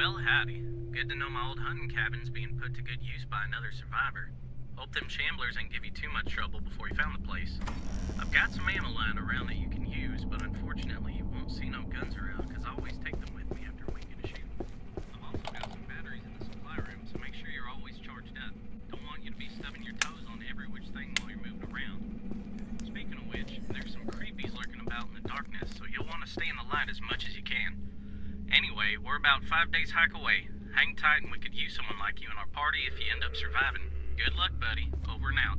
Well, howdy. Good to know my old hunting cabin's being put to good use by another survivor. Hope them shamblers ain't give you too much trouble before you found the place. I've got some ammo lying around that you can use, but unfortunately you won't see no guns around because I always take them with me after we get a shoot. I've also got some batteries in the supply room, so make sure you're always charged up. Don't want you to be stubbing your toes on every which thing while you're moving around. Speaking of which, there's some creepies lurking about in the darkness, so you'll want to stay in the light as much as you can. Anyway, we're about five days hike away. Hang tight and we could use someone like you in our party if you end up surviving. Good luck, buddy. Over and out.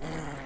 Mm.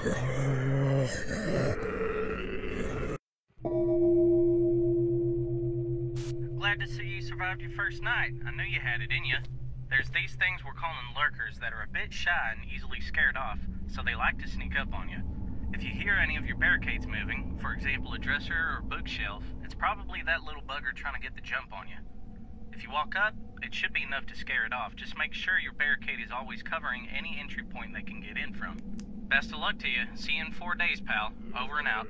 Glad to see you survived your first night. I knew you had it in you. There's these things we're calling lurkers that are a bit shy and easily scared off, so they like to sneak up on you. If you hear any of your barricades moving, for example a dresser or bookshelf, it's probably that little bugger trying to get the jump on you. If you walk up, it should be enough to scare it off. Just make sure your barricade is always covering any entry point they can get in from. Best of luck to you. See you in four days, pal. Over and out.